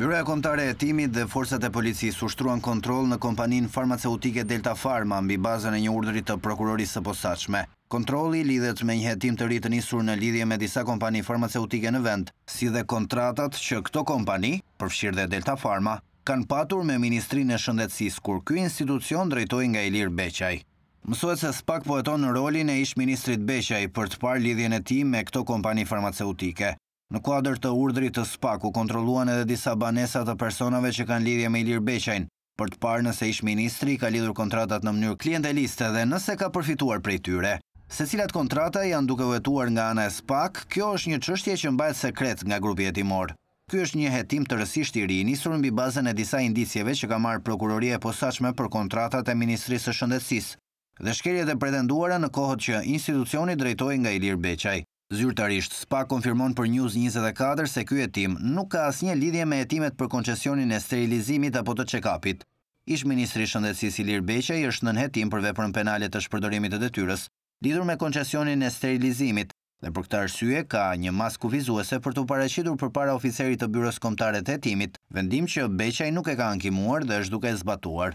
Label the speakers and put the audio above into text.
Speaker 1: Byroja Kombëtare e Hetimit dhe forcat e policisë ushtruan kontroll në kompaninë farmaceutike Delta Pharma mbi bazën e një urdhri të Prokurorisë së Posaçme. Kontrolli lidhet me një hetim të ri të nisur në lidhje me disa kompani farmaceutike në vend, si dhe kontratat që këto kompani, përfshirë dhe Delta Pharma, kanë patur me Ministrinë e Shëndetësisë kur ky institucion drejtohej nga Ilir Beqaj. Mësohet se SPAK po heton rolin e ish-ministrit Beqaj për të parë lidhjen e tij me këto kompani farmaceutike. Në kuadër të urdhrit të SPAK u kontrolluan edhe disa banesa të personave që kanë lidhje me Ilir Beqajn, për të parë nëse ish-ministri i ka lidhur kontratat në mënyrë klienteliste dhe nëse ka përfituar prej tyre. Se cilat kontrata janë duke u hetuar nga ana e SPAK, kjo është një çështje që mbahet sekret nga grupi hetimor. Ky është një hetim tërësisht i ri, nisur mbi bazën e disa indicieve që ka marrë Prokuroria e Posaçme për kontratat e Ministrisë së Shëndetësisë dhe shkeljet e pretenduara në kohët që institucioni drejtohej nga Ilir Beqaj. Zyrtarisht, SPAK konfirmon për News njëzet e katër se ky hetim nuk ka asnjë lidhje me hetimet për koncesionin e sterilizimit apo të check-up-it. Ish-ministri i Shëndetësisë Ilir Beqaj është nën hetim për veprën penale të shpërdorimit të detyrës lidhur me koncesionin e sterilizimit dhe për këtë arsye ka një masë kufizuese për t'u paraqitur përpara oficerit të Byrosë Kombëtare të Hetimit, vendim që Beqaj nuk e ka ankimuar dhe është duke e zbatuar.